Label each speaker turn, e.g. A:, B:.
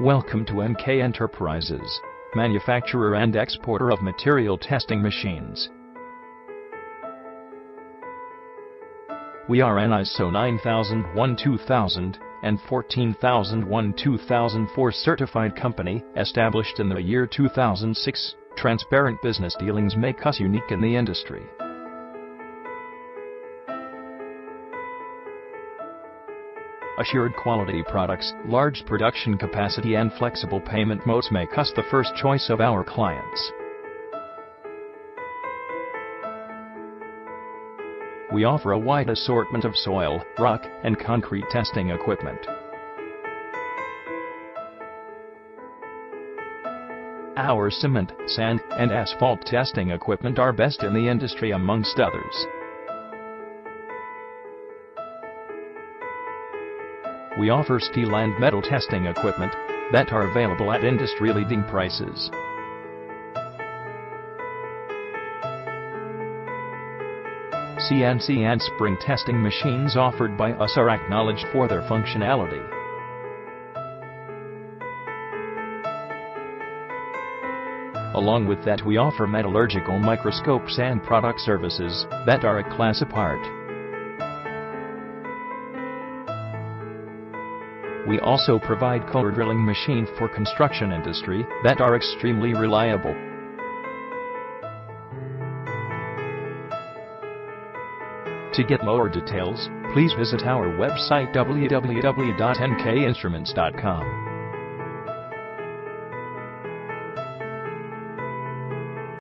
A: Welcome to Enkay Enterprises, manufacturer and exporter of material testing machines. We are an ISO 9001-2000 and 14001-2004 certified company established in the year 2006. Transparent business dealings make us unique in the industry. Assured quality products, large production capacity and flexible payment modes make us the first choice of our clients. We offer a wide assortment of soil, rock, and concrete testing equipment. Our cement, sand, and asphalt testing equipment are best in the industry amongst others. We offer steel and metal testing equipment that are available at industry-leading prices. CNC and spring testing machines offered by us are acknowledged for their functionality. Along with that we offer metallurgical microscopes and product services that are a class apart. We also provide core drilling machines for construction industry that are extremely reliable. To get more details, please visit our website www.enkayinstruments.com.